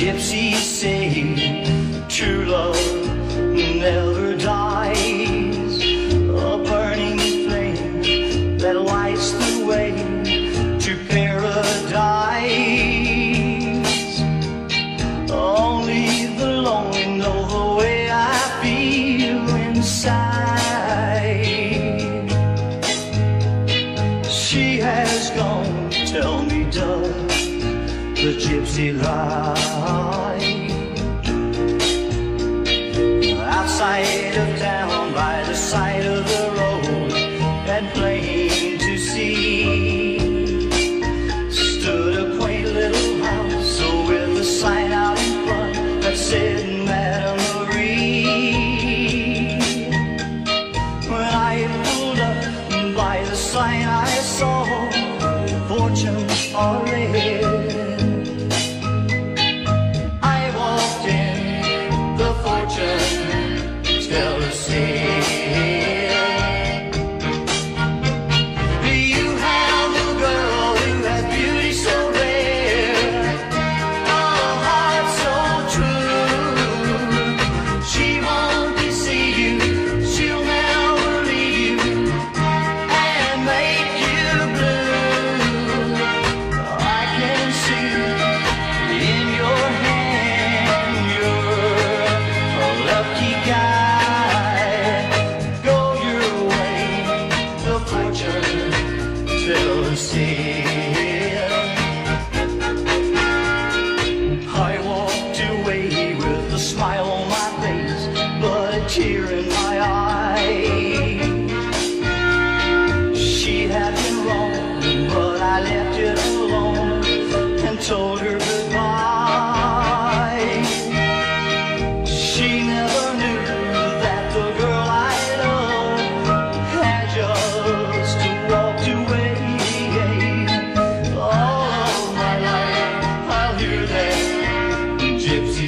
gypsies say true love never dies. A burning flame that lights the way to paradise. Only the lonely know the way I feel inside. She has gone, tell me, does the gypsy lie? Outside of town, by the side of the 얼 Go your way, the fortune. I walked away with a smile on my face, but a tear in my eye. She had been wrong, but I left it alone and told her